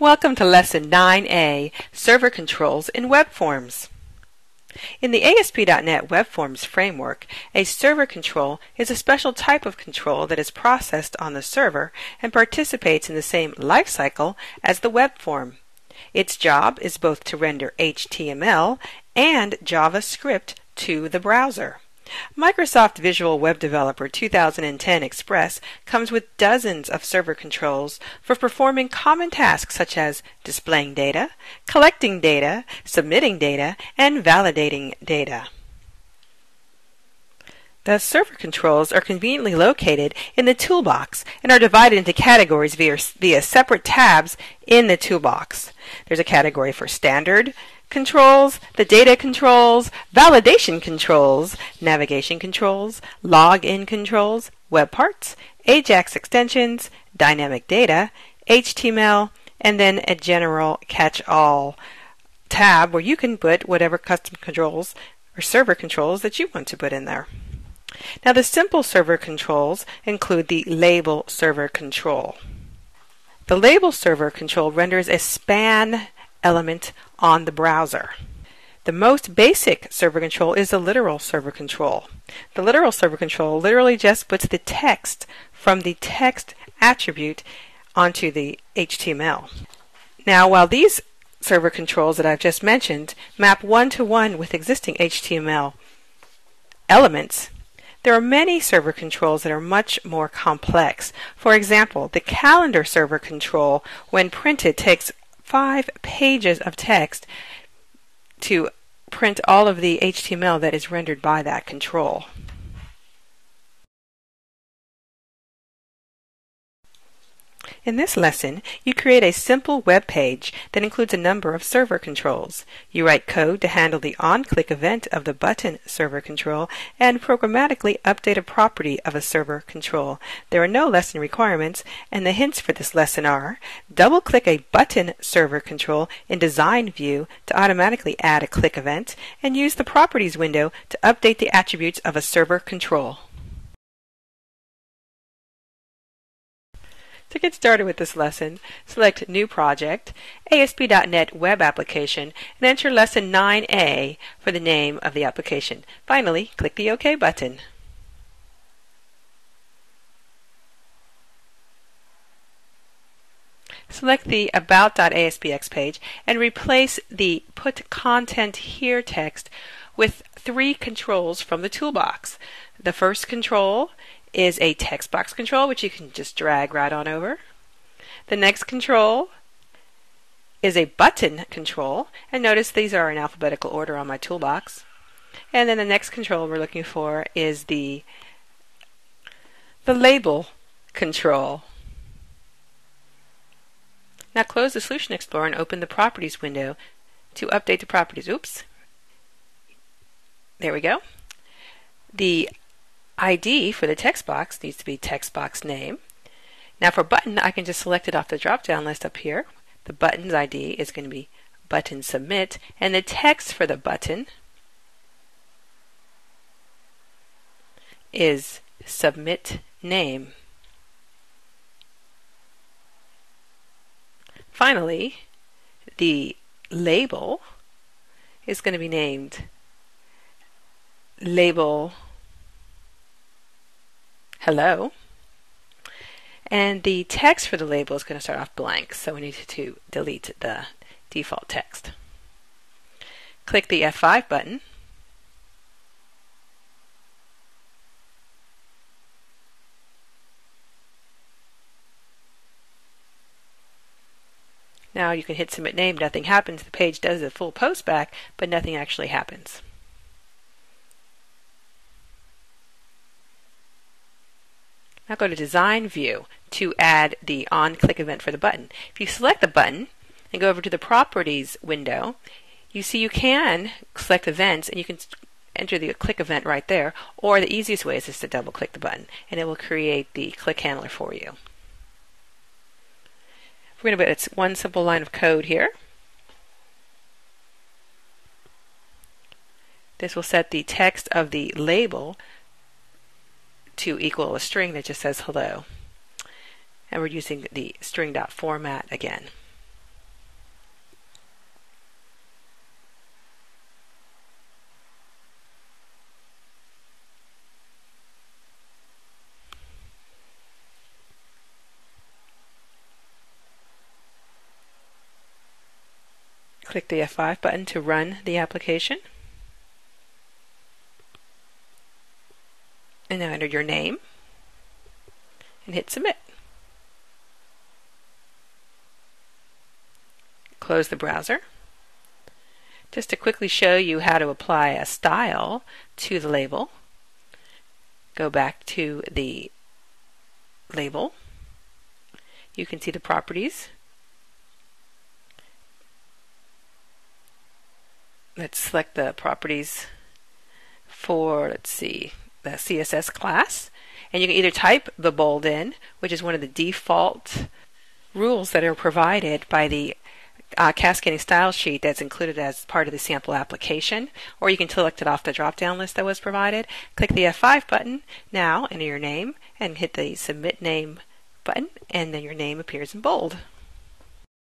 Welcome to Lesson 9a, Server Controls in Web Forms. In the ASP.NET Web Forms framework, a server control is a special type of control that is processed on the server and participates in the same lifecycle as the web form. Its job is both to render HTML and JavaScript to the browser. Microsoft Visual Web Developer 2010 Express comes with dozens of server controls for performing common tasks such as displaying data, collecting data, submitting data, and validating data. The server controls are conveniently located in the toolbox and are divided into categories via, via separate tabs in the toolbox. There's a category for standard, controls, the data controls, validation controls, navigation controls, login controls, web parts, Ajax extensions, dynamic data, HTML, and then a general catch-all tab where you can put whatever custom controls or server controls that you want to put in there. Now the simple server controls include the label server control. The label server control renders a span element on the browser. The most basic server control is the literal server control. The literal server control literally just puts the text from the text attribute onto the HTML. Now, while these server controls that I've just mentioned map one to one with existing HTML elements, there are many server controls that are much more complex. For example, the calendar server control, when printed, takes five pages of text to print all of the HTML that is rendered by that control. In this lesson, you create a simple web page that includes a number of server controls. You write code to handle the on-click event of the button server control and programmatically update a property of a server control. There are no lesson requirements, and the hints for this lesson are double-click a button server control in Design View to automatically add a click event, and use the Properties window to update the attributes of a server control. To get started with this lesson, select New Project, ASP.NET Web Application, and enter Lesson 9A for the name of the application. Finally, click the OK button. Select the About.aspx page and replace the Put Content Here text with three controls from the toolbox. The first control is a text box control, which you can just drag right on over. The next control is a button control, and notice these are in alphabetical order on my toolbox. And then the next control we're looking for is the the label control. Now close the Solution Explorer and open the Properties window to update the properties. Oops. There we go. The ID for the text box needs to be text box name. Now for button, I can just select it off the drop-down list up here. The button's ID is going to be button submit, and the text for the button is submit name. Finally, the label is going to be named label hello. And the text for the label is going to start off blank, so we need to delete the default text. Click the F5 button. Now you can hit submit name, nothing happens. The page does the full post back, but nothing actually happens. Now go to Design View to add the on-click event for the button. If you select the button and go over to the Properties window, you see you can select events and you can enter the click event right there, or the easiest way is just to double click the button and it will create the click handler for you. We're going to put one simple line of code here. This will set the text of the label to equal a string that just says hello. And we're using the string dot format again. Click the F5 button to run the application. And now enter your name and hit submit. Close the browser. Just to quickly show you how to apply a style to the label, go back to the label. You can see the properties. Let's select the properties for, let's see, the CSS class. And you can either type the bold in, which is one of the default rules that are provided by the uh, cascading style sheet that's included as part of the sample application, or you can select it off the drop down list that was provided. Click the F5 button now, enter your name, and hit the Submit Name button, and then your name appears in bold.